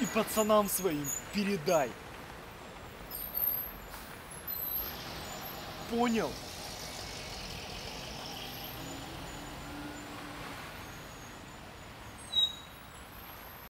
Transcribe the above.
И пацанам своим передай. Понял?